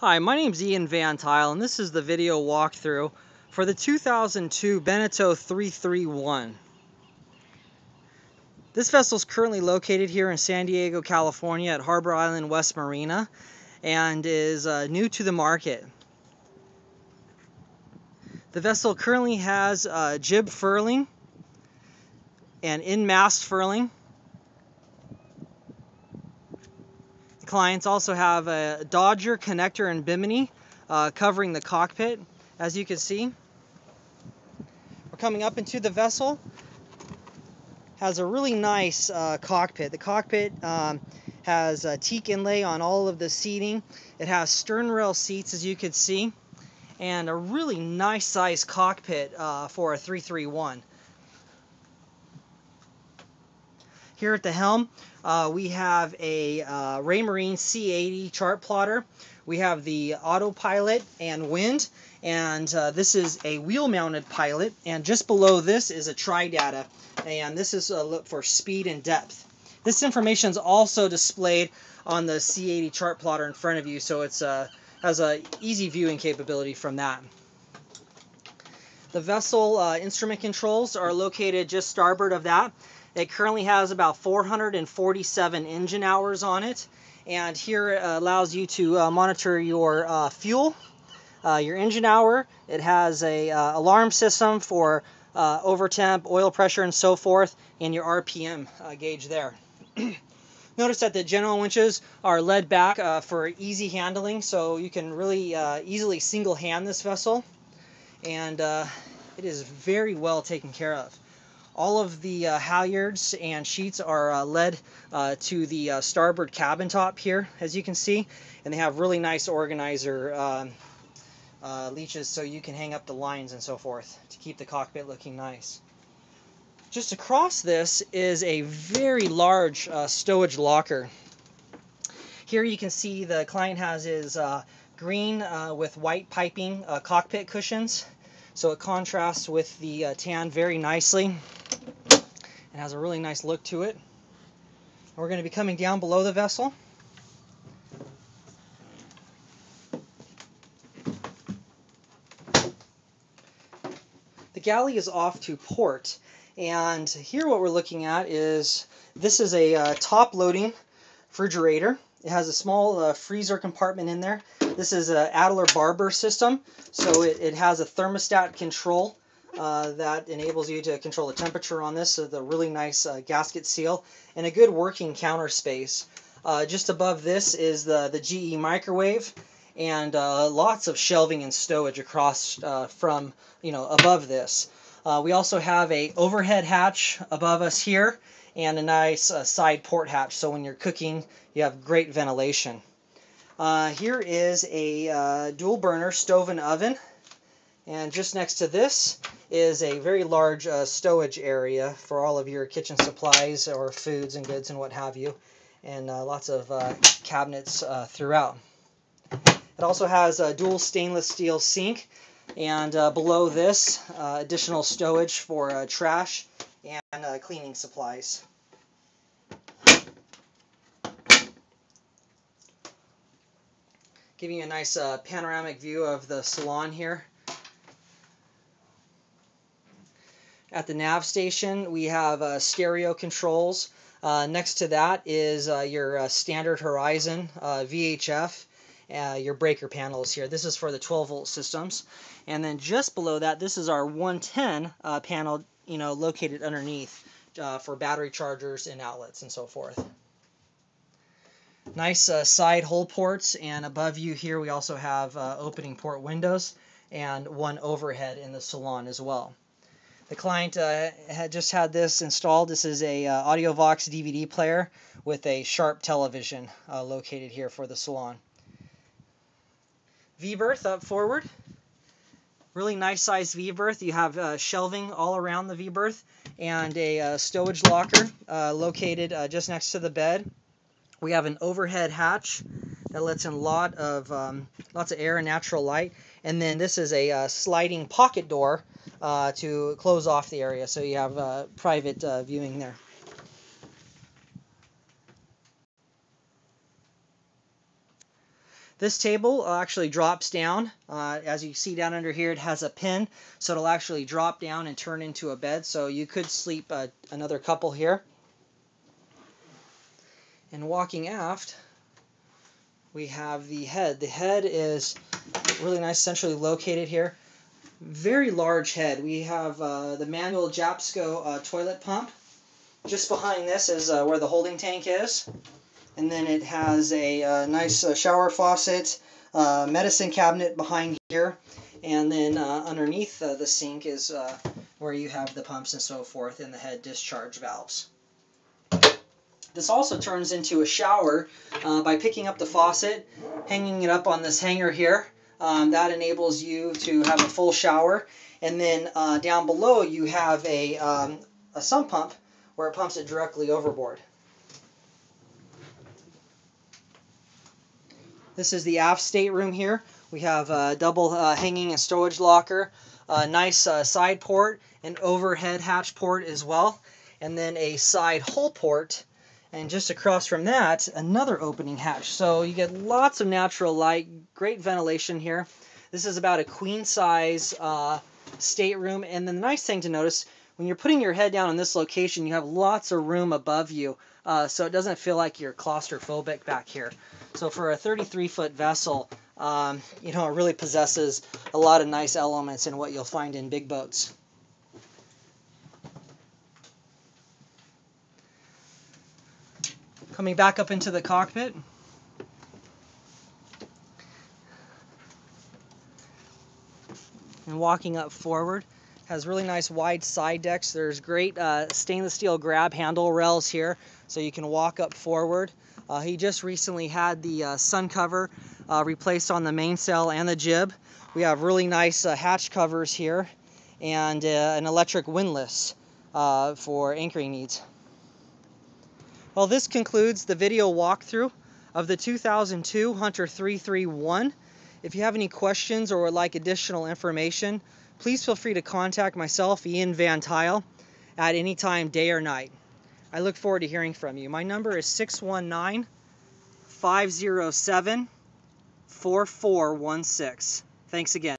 Hi, my name is Ian Van Tuyl and this is the video walkthrough for the 2002 Beneteau 331. This vessel is currently located here in San Diego, California at Harbor Island West Marina and is uh, new to the market. The vessel currently has uh, jib furling and in-mast furling clients also have a Dodger connector and bimini uh, covering the cockpit, as you can see. We're coming up into the vessel. Has a really nice uh, cockpit. The cockpit um, has a teak inlay on all of the seating. It has stern rail seats, as you can see, and a really nice size cockpit uh, for a 331. Here at the helm, uh, we have a uh, Raymarine C80 chart plotter. We have the autopilot and wind, and uh, this is a wheel-mounted pilot. And just below this is a TriData, and this is a look for speed and depth. This information is also displayed on the C80 chart plotter in front of you, so it's uh, has a easy viewing capability from that. The vessel uh, instrument controls are located just starboard of that. It currently has about 447 engine hours on it. And here it allows you to uh, monitor your uh, fuel, uh, your engine hour. It has a uh, alarm system for uh, overtemp, oil pressure, and so forth, and your RPM uh, gauge there. Notice that the general winches are led back for easy handling, so you can really easily single hand this vessel. And it is very well taken care of. All of the uh, halyards and sheets are uh, led uh, to the uh, starboard cabin top here, as you can see, and they have really nice organizer um, uh, leeches so you can hang up the lines and so forth to keep the cockpit looking nice. Just across this is a very large uh, stowage locker. Here you can see the client has his green with white piping cockpit cushions so it contrasts with the uh, tan very nicely. It has a really nice look to it. We're going to be coming down below the vessel. The galley is off to port and here what we're looking at is this is a uh, top loading refrigerator. It has a small uh, freezer compartment in there. This is an Adler Barbour system, so it, it has a thermostat control uh, that enables you to control the temperature on this. So the really nice uh, gasket seal and a good working counter space. Uh, just above this is the, the GE microwave and uh, lots of shelving and stowage across uh, from, you know, above this. We also have a overhead hatch above us here and a nice side port hatch. So when you're cooking, you have great ventilation. here is a dual burner stove and oven. And just next to this is a very large uh, stowage area for all of your kitchen supplies or foods and goods and what have you. And uh, lots of uh, cabinets uh, throughout. It also has a dual stainless steel sink. And uh, below this, uh, additional stowage for trash and cleaning supplies. Giving you a nice panoramic view of the salon here. At the nav station, we have uh, stereo controls. Uh, next to that is uh, your uh, standard Horizon uh, VHF. Uh, your breaker panels here. This is for the 12 volt systems. And then just below that, this is our 110 panel, you know, located underneath for battery chargers and outlets and so forth. Nice side hole ports, and above you here we also have opening port windows and one overhead in the salon as well. The client uh, had just had this installed. This is a uh, AudioVox DVD player with a sharp television uh, located here for the salon. V-berth up forward. Really nice size V-berth. You have uh, shelving all around the V-berth and a uh, stowage locker uh, located uh, just next to the bed. We have an overhead hatch that lets in a lot of um, lots of air and natural light. And then this is a uh, sliding pocket door uh, to close off the area, so you have private viewing there. This table uh, actually drops down. Uh, as you see down under here, it has a pin, so it'll actually drop down and turn into a bed. So you could sleep uh, another couple here. And walking aft, we have the head. The head is really nice, centrally located here. Very large head. We have uh, the manual Jabsco uh, toilet pump. Just behind this is uh, where the holding tank is and then it has a, uh, nice uh, shower faucet, uh, medicine cabinet behind here, and then uh, underneath uh, the sink is uh, where you have the pumps and so forth and the head discharge valves. This also turns into a shower by picking up the faucet, hanging it up on this hanger here. Um, that enables you to have a full shower. And then down below you have a, um, a sump pump where it pumps it directly overboard. This is the aft stateroom here. We have a double uh, hanging and storage locker, a nice uh, side port, an overhead hatch port as well, and then a side hull port. And just across from that, another opening hatch. So you get lots of natural light, great ventilation here. This is about a queen size uh, stateroom. And then the nice thing to notice, when you're putting your head down in this location, you have lots of room above you. Uh, so it doesn't feel like you're claustrophobic back here. So for a 33 foot vessel, um, you know, it really possesses a lot of nice elements in what you'll find in big boats. Coming back up into the cockpit. And walking up forward. Has really nice wide side decks. There's great uh, stainless steel grab handle rails here so you can walk up forward. Uh, he just recently had the uh, sun cover uh, replaced on the mainsail and the jib. We have really nice uh, hatch covers here and uh, an electric windlass for anchoring needs. Well, this concludes the video walkthrough of the 2002 Hunter 331. If you have any questions or would like additional information, please feel free to contact myself, Ian Van Tuyl, at any time, day or night. I look forward to hearing from you. My number is 619 507 4416. Thanks again.